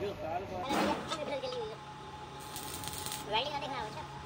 welding का देखना बच्चा